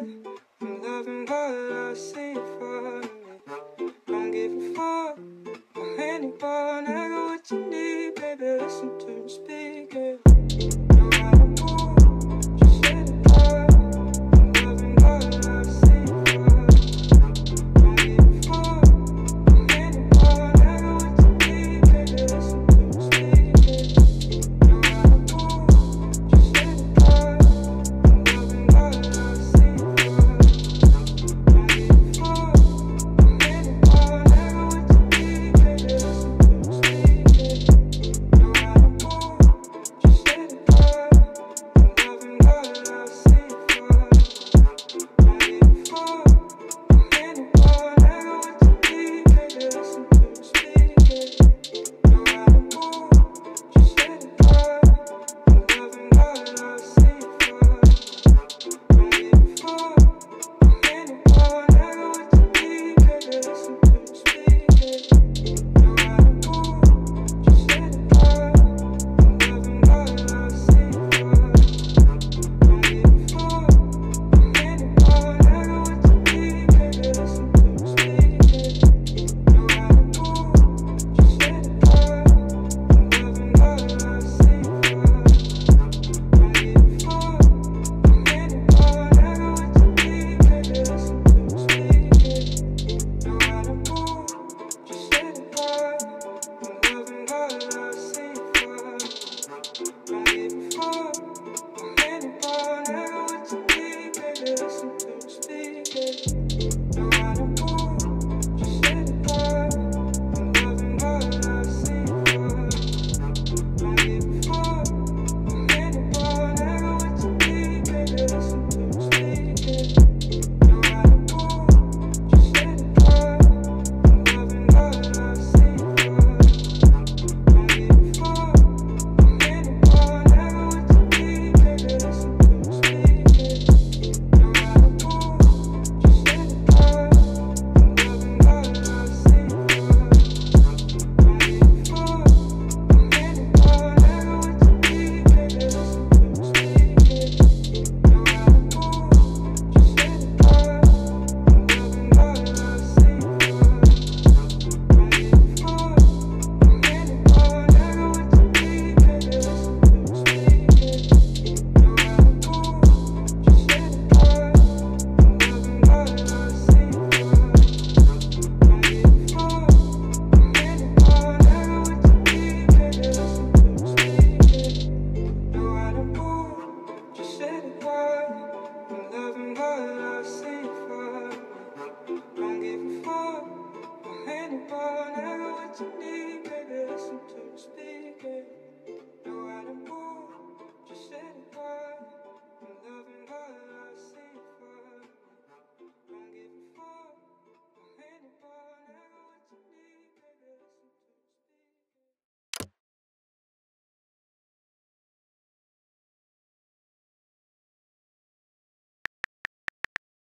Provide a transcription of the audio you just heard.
I'm loving all I see for me. Don't give a fuck or anyone. I got what you need, baby. Listen to me speak.